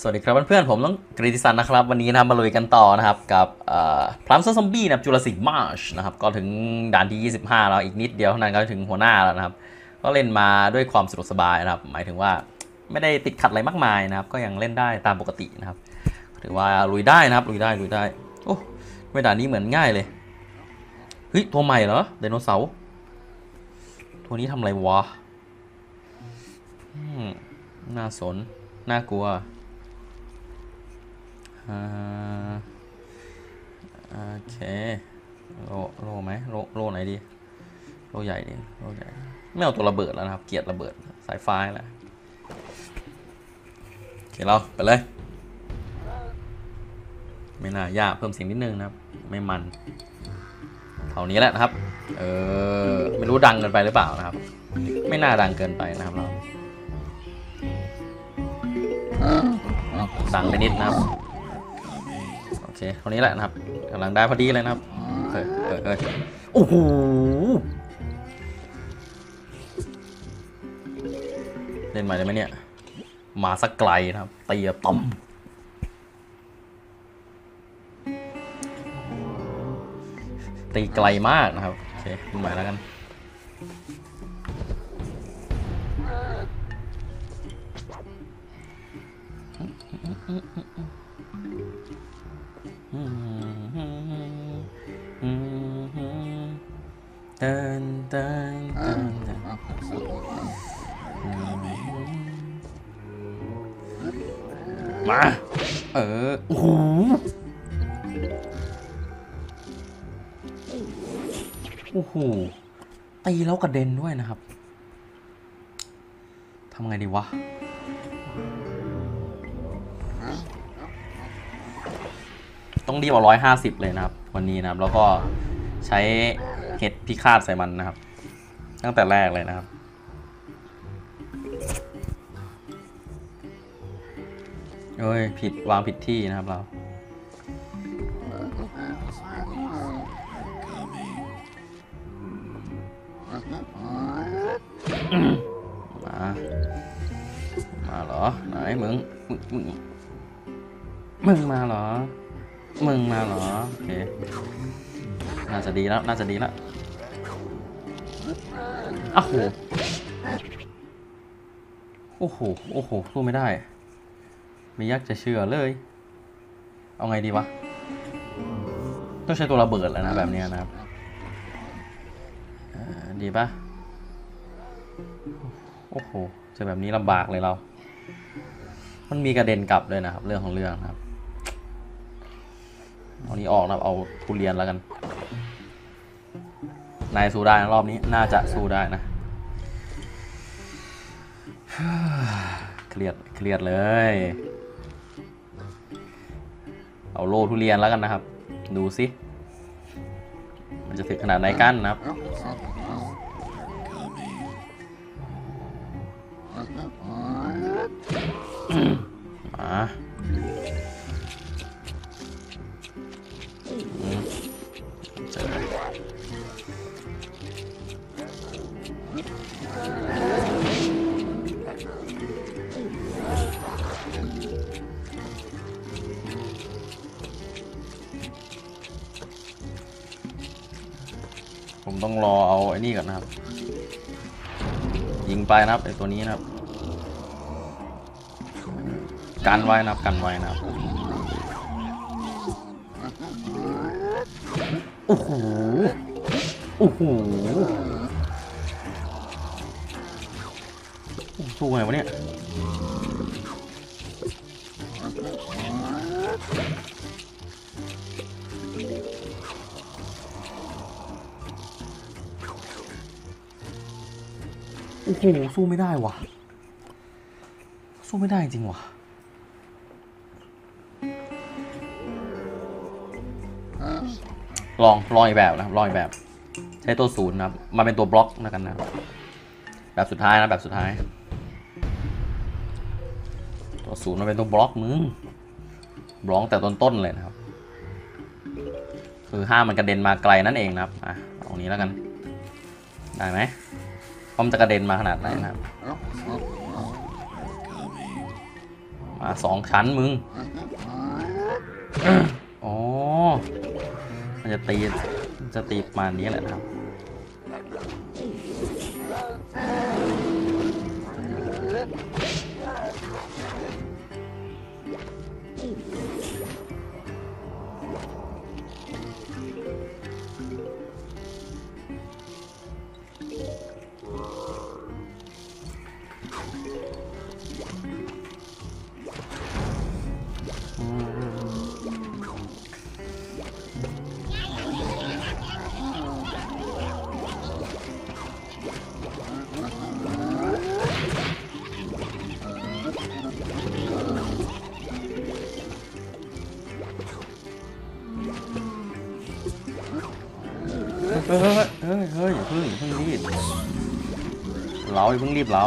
สวัสดีครับเพื่อนๆผมต้องกรีติสันนะครับ วันนี้นะมาลุยกันต่อนะครับกับพลัมซอมบี้นะครับจูราสิกมาร์ชนะครับก็ถึงด่านที่ 25 แล้วอีกนิดเดียวเท่านั้นก็ถึงหัวหน้าแล้วนะครับ ก็เล่นมาด้วยความสะดวกสบายนะครับ หมายถึงว่าไม่ได้ติดขัดอะไรมากมายนะครับ ก็ยังเล่นได้ตามปกตินะครับถือว่าลุยได้นะครับลุยได้ลุยได้โอ้ไม่ด่านนี้เหมือนง่ายเลยเฮ้ยตัวใหม่เหรอไดโนเสาร์ตัวนี้ทำอะไรวะน่าสนน่ากลัว โอเคโลโลไหมโลโลไหนดี โลใหญ่ดิโลใหญ่ ไม่เอาตัวระเบิดแล้วนะครับ เกียดระเบิดสายฟ้าแล้วโอเคเราไปเลย ไม่น่ายากเพิ่มเสียงนิดนึงนะครับ ไม่มันเท่านี้แหละนะครับ เออ ไม่รู้ดังเกินไปหรือเปล่านะครับ ไม่น่าดังเกินไปนะครับเราดังไปนิดนะครับ เคเท่านี้แหละนะครับกำลังได้พอดีเลยนะครับเฮ้ยเฮ้ยเฮ้ยโอ้โหเล่นใหม่ได้ไหมเนี่ย มาสักไกลนะครับตีต่อมตีไกลมากนะครับ โอเคเล่นใหม่แล้วกันเมา เออ โอ้โหโอ้โหตีแล้วกระเด็นด้วยนะครับทำไงดีวะ ต้องรีบเอาร้อยห้าสิบเลยนะครับ วันนี้นะครับ แล้วก็ใช้เห็ดพิฆาตใส่มันนะครับ ตั้งแต่แรกเลยนะครับ เอ้ย ผิดวางผิดที่นะครับเรา มา มาเหรอ ไหนมึง มึง มึง มึงมาเหรอ มึงมาเหรอ โอเค น่าจะดีแล้ว น่าจะดีแล้วอ้าวโห โอ้โห โอ้โหสู้ไม่ได้ ไม่อยากจะเชื่อเลย เอาไงดีวะ ต้องใช้ตัวระเบิดแล้วนะแบบนี้นะครับดีปะโอ้โหเจอแบบนี้ลำบากเลยเรา มันมีกระเด็นกลับเลยนะครับ เรื่องของเรื่องครับเอานี้ออกนะเอาทุเรียนแล้วกัน นายสู้ได้นะรอบนี้ น่าจะสู้ได้นะ เครียด เครียดเลย เอาโลทุเรียนแล้วกันนะครับ ดูสิ มันจะถึงขนาดไหนกันนะครับมา ต้องรอเอาไอ้นี่ก่อนนะครับ ยิงไปนะครับไอ้ตัวนี้นะครับ กันไว้นะครับกันไว้นะครับโอ้โหโอ้โหสู้ไงวะเนี่ย โอ้โหสู้ไม่ได้ว่ะ สู้ไม่ได้จริงว่ะลองลองอีกแบบนะครับลองอีกแบบ ใช้ตัวศูนย์นะครับมาเป็นตัวบล็อกแล้วกันนะ แบบสุดท้ายนะแบบสุดท้าย ตัวศูนย์มาเป็นตัวบล็อกมึงบล็อกแต่ต้นต้นๆเลยนะครับ คือห้ามมันกระเด็นมาไกลนั่นเองนะครับอะตรงนี้แล้วกัน ได้ไหม พร้อมนจะกระเด็นมาขนาดไหนนะครับ มาสองชั้นมึง อ๋อ มันจะตีมันจะตีประมาณนี้แหละนะครับ เฮ้ยเฮ้ยเฮ้ยเฮ้ยเพิ่งเพิ่งรีบเราอย่าเพิ่งรีบเรา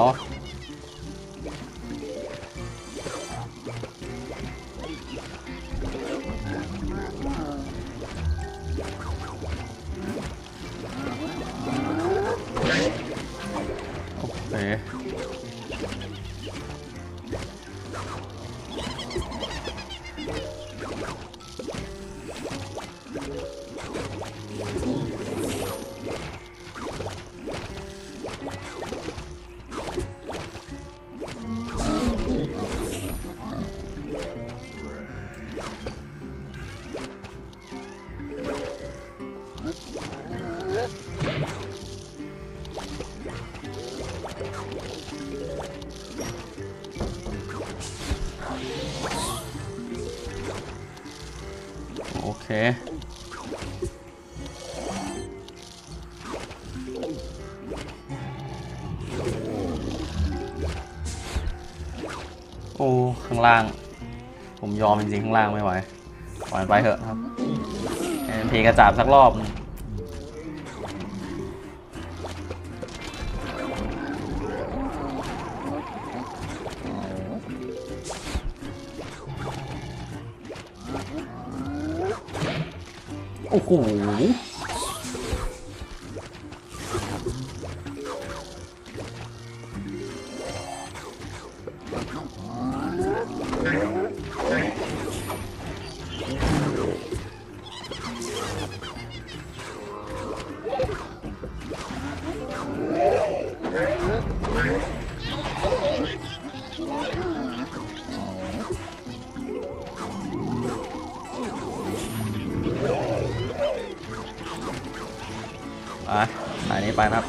โอ้ ข้างล่าง ผมยอมจริงๆข้างล่างไม่ไหวปล่อยมันไปเถอะครับเพกระจาบสักรอบนึง โอ้ ไปนะครับ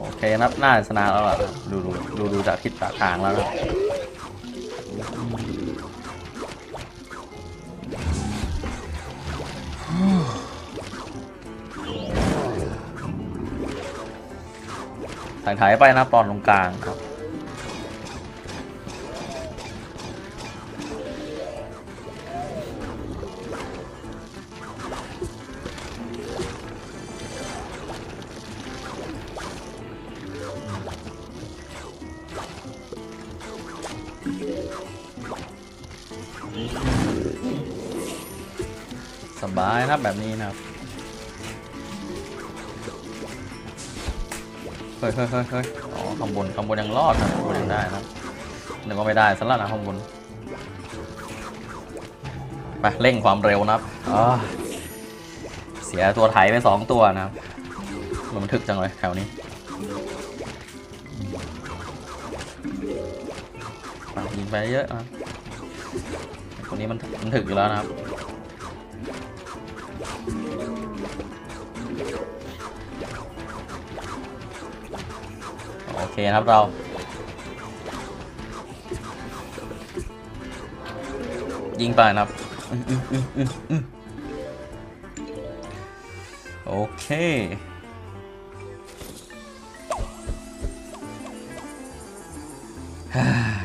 โอเคนับหน่าจะชนะแล้วล่ะดูดูดูดูจากทิศทางแล้วนะถ่ายถ่ายไปนะตอนตรงกลางครับ บายครับแบบนี้นะครับเฮ้ยเฮ้ยเฮ้ยเฮ้ยอ๋อข้างบนข้างบนยังรอดนะข้างบนยังได้นะหนึกว่าไม่ได้สลัดนะข้างบนไปเร่งความเร็วนะครับเสียตัวไถไปสองตัวนะครับมันทึกจังเลยแถวนี้ยิงไปเยอะนะครับคนนี้มันมันถึกอยู่แล้วนะครับ เคนะครับเรายิงไปนะครับ โอเค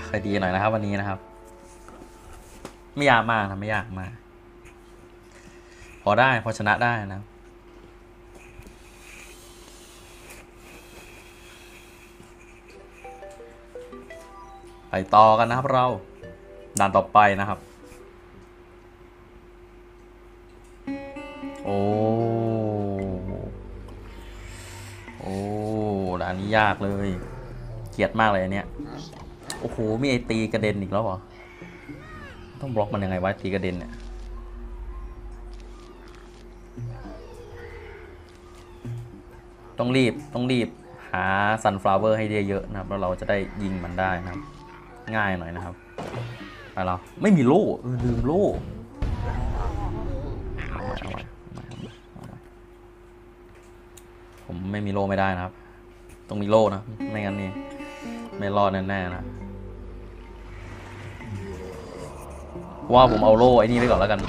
ค่อยดีหน่อยนะครับ วันนี้นะครับ ไม่ยากมากนะ ไม่ยากมาก พอได้ พอชนะได้นะ ไปต่อกันนะครับเราด่านต่อไปนะครับ โอ้ โอ้ด่านนี้ยากเลย เกลียดมากเลยอันเนี้ย โอ้โห มีไอตีกระเด็นอีกแล้วเหรอ ต้องบล็อกมันยังไงวะตีกระเด็นเนี่ยต้องรีบต้องรีบหา Sunflower ให้เยอะๆนะครับ แล้วเราจะได้ยิงมันได้นะครับ ง่ายหน่อยนะครับไปเราไม่มีโล่ลืมโล่ผมไม่มีโล่ไม่ได้นะครับ ต้องมีโล่นะ ไม่งั้นนี่ไม่รอดแน่ๆนะว่าผมเอาโล่ไอ้นี่ไปก่อนแล้วกัน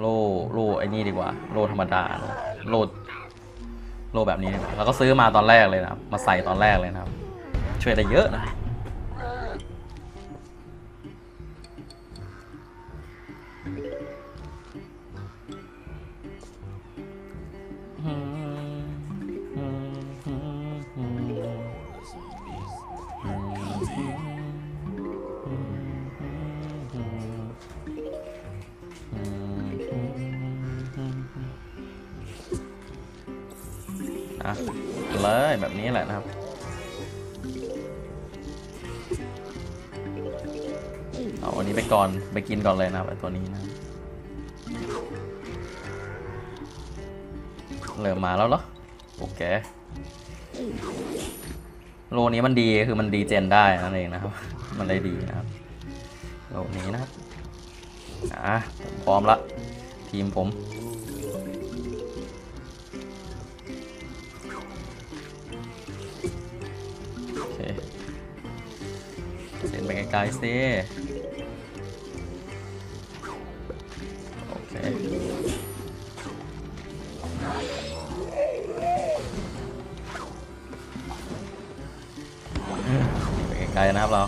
โล่โล่ไอ้นี่ดีกว่า โล่ธรรมดาโล่โล่โล่แบบนี้ดีกว่าแล้วก็ซื้อมาตอนแรกเลยนะครับ มาใส่ตอนแรกเลยนะครับ ช่วยได้เยอะนะ อะเลยแบบนี้แหละนะครับ เอาอันนี้ไปก่อนไปกินก่อนเลยนะครับไอตัวนี้นะเริ่มมาแล้วเหรอโอเคโลนี้มันดีคือมันดีเจนได้นั่นเองนะครับ มันได้ดีนะครับโลนี้นะครับอะผมพร้อมละทีมผม ไกลๆสิโอเคไปไกลๆนะครับเรา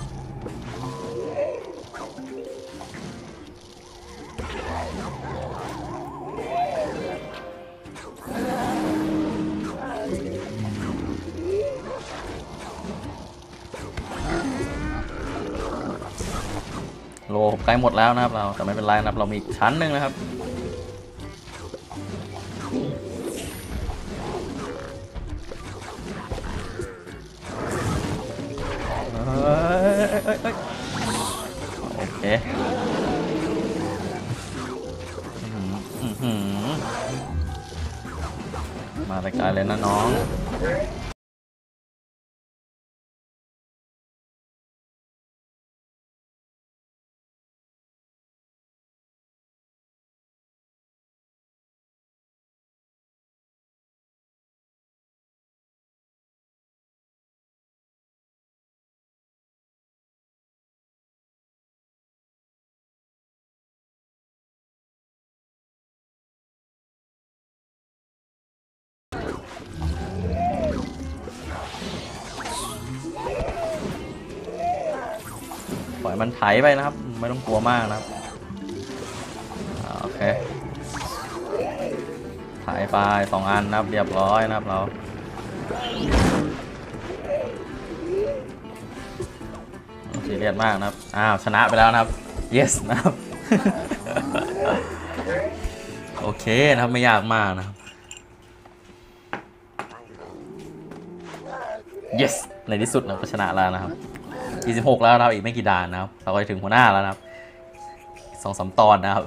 โลใกลหมดแล้วนะครับเราแต่ไม่เป็นไรนะครับเรามีอีกชั้นหนึ่งนะครับโอเคมาแต่ไกลเลยนะน้อง ล่อยมันไถไปนะครับ ไม่ต้องกลัวมากนะครับอโอเคไถไปสองอันนะครับ เรียบร้อยนะครับเราซีเรียสมากนะครับ อ้าว ชนะไปแล้วนะครับ yes นะครับ โอเคนะครับ ไม่ยากมากนะครับ yes ในที่สุดเราก็ชนะแล้วนะครับ 26แล้วนะครับอีกไม่กี่ด่านนะครับ เราก็จะถึงหัวหน้าแล้วนะครับสองสามตอนนะครับ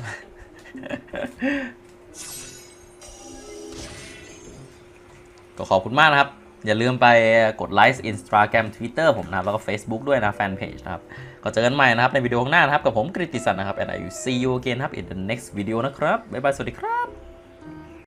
ก็ขอบคุณมากนะครับ อย่าลืมไปกดไลค์ Instagram Twitter ผมนะครับ แล้วก็ Facebook ด้วยนะแฟนเพจนะครับ ก็เจอกันใหม่นะครับ ในวิดีโอข้างหน้านะครับ กับผมกริติสันนะครับ and I will see you again ครับ in the next video นะครับ บ๊ายบาย สวัสดีครับ